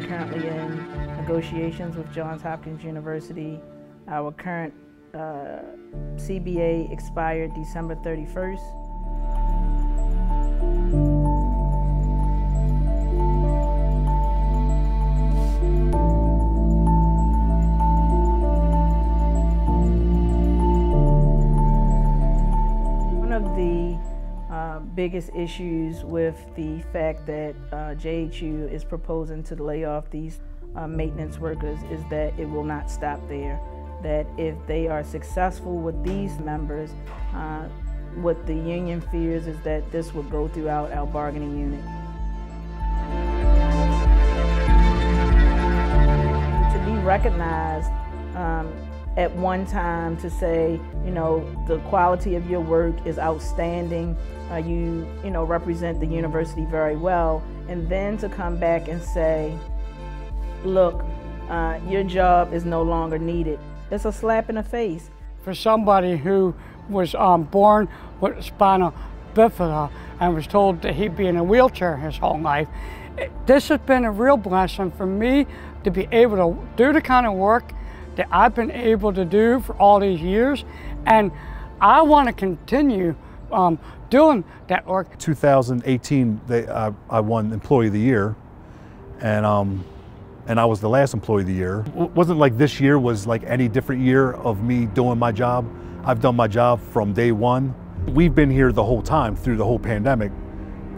are currently in negotiations with Johns Hopkins University. Our current uh, CBA expired December 31st. Biggest issues with the fact that uh, JHU is proposing to lay off these uh, maintenance workers is that it will not stop there. That if they are successful with these members, uh, what the union fears is that this will go throughout our bargaining unit. To be recognized um, at one time to say, you know, the quality of your work is outstanding. Uh, you, you know, represent the university very well. And then to come back and say, look, uh, your job is no longer needed. It's a slap in the face. For somebody who was um, born with spinal bifida and was told that he'd be in a wheelchair his whole life, this has been a real blessing for me to be able to do the kind of work that I've been able to do for all these years. And I want to continue um, doing that work. 2018, they, uh, I won Employee of the Year. And, um, and I was the last Employee of the Year. It wasn't like this year was like any different year of me doing my job. I've done my job from day one. We've been here the whole time through the whole pandemic.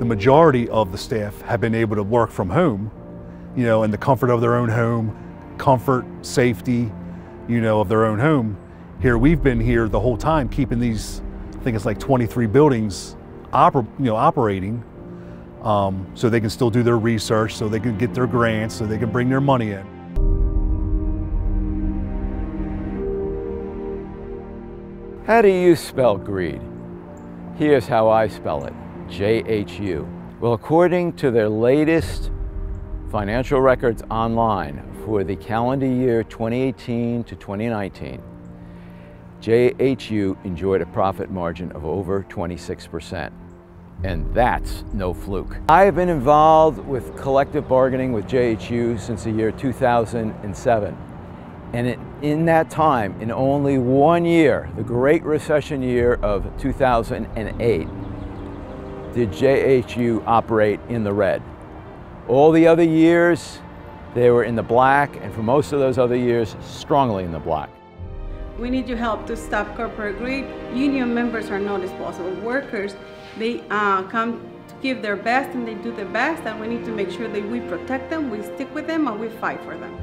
The majority of the staff have been able to work from home, you know, in the comfort of their own home, comfort, safety, you know, of their own home. Here we've been here the whole time keeping these, I think it's like 23 buildings oper you know, operating um, so they can still do their research, so they can get their grants, so they can bring their money in. How do you spell greed? Here's how I spell it, J-H-U. Well, according to their latest financial records online, for the calendar year 2018 to 2019, JHU enjoyed a profit margin of over 26%. And that's no fluke. I have been involved with collective bargaining with JHU since the year 2007. And in that time, in only one year, the Great Recession year of 2008, did JHU operate in the red. All the other years, they were in the black, and for most of those other years, strongly in the black. We need your help to stop corporate greed. Union members are not disposable workers. They uh, come to give their best and they do their best, and we need to make sure that we protect them, we stick with them, and we fight for them.